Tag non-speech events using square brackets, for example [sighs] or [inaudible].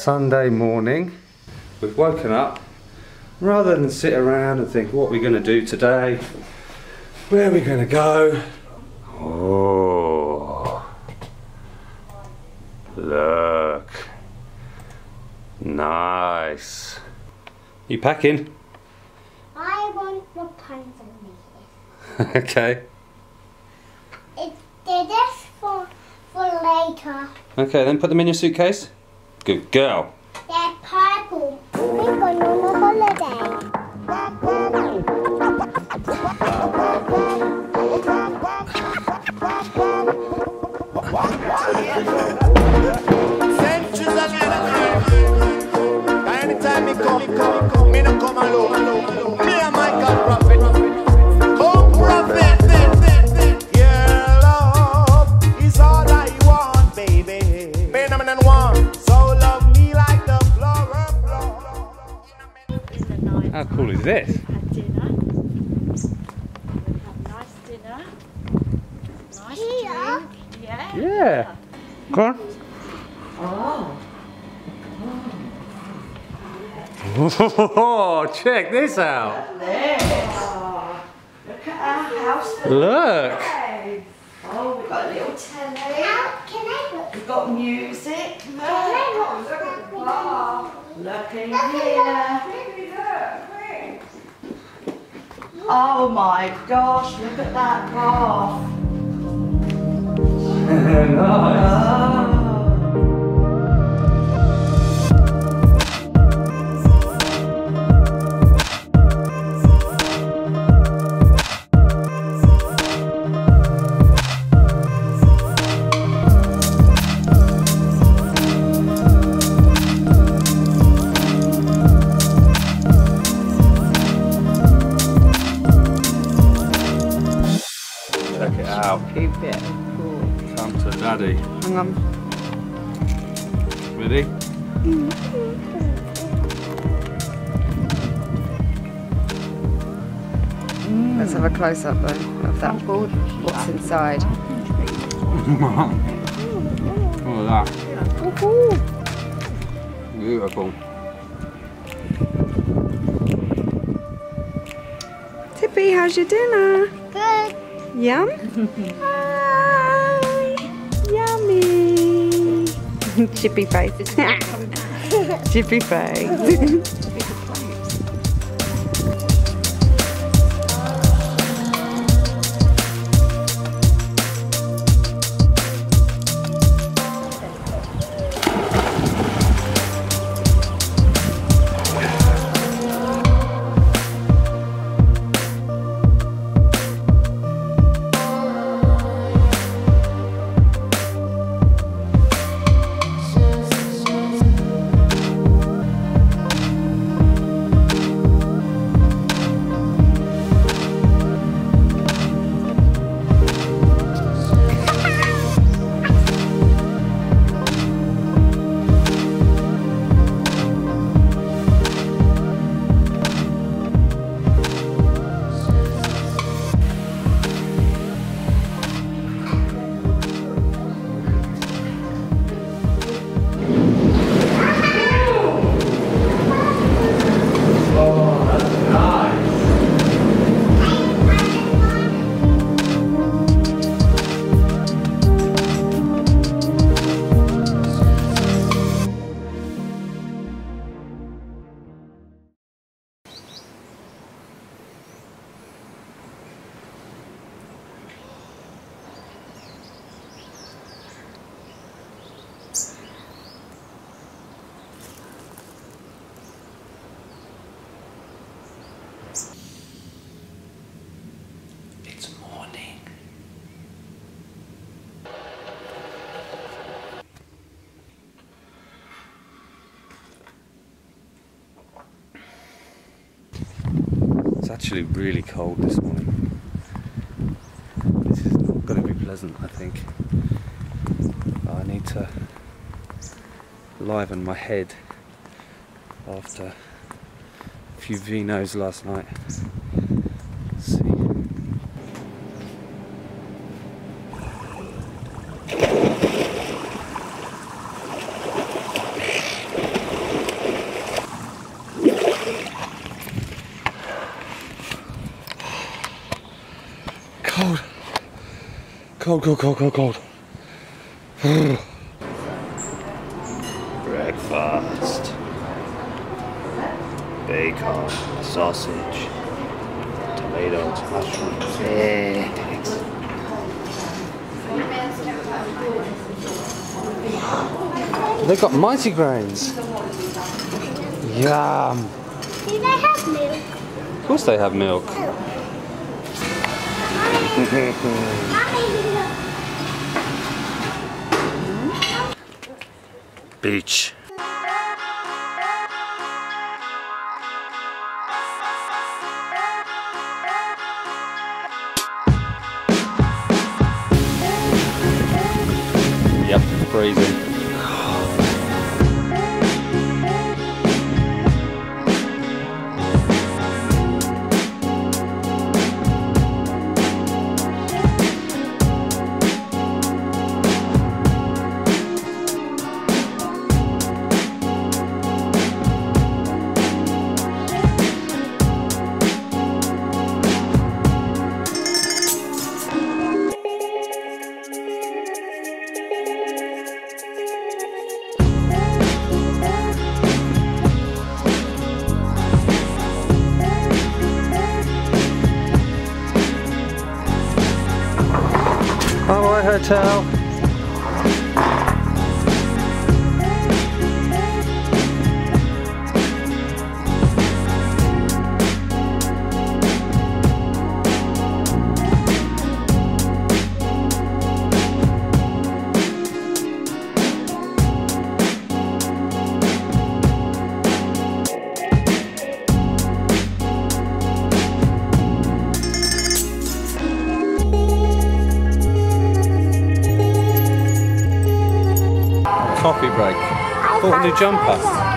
Sunday morning. We've woken up. Rather than sit around and think what we're going to do today, where are we going to go? Oh, look. Nice. You packing? I want Rapunzel [laughs] okay. It's this for for later. Okay, then put them in your suitcase. Good girl. They're purple. We're going on a holiday. [laughs] cool is this? had dinner. We nice dinner. Nice Here? drink. Yeah. Yeah. Go on. Oh. [laughs] oh. check this out. Look at our house. Look. Oh, we've got a little telly. How can I look? We've got music. Can Look. I look at the bar? Look in here. Oh my gosh, look at that bath. [laughs] nice. Oh. Hang on. Ready? Hmm. Let's have a close up though of that. Board. What's inside? [laughs] Look at that. Beautiful. Tippy, how's your dinner? Good. Yum? [laughs] Chippy face. [laughs] Chippy face. [laughs] actually really cold this morning. This is not going to be pleasant, I think. I need to liven my head after a few vinos last night. Let's see. Cold, cold, cold, cold, cold. [sighs] Breakfast. Bacon, sausage, tomatoes, mushrooms, eggs. They've got mighty grains. Yum. Do they have milk? Of course they have milk. Oh. Beach. Yep, freezing. Hawaii Hotel. Coffee break. Bought a new jumper.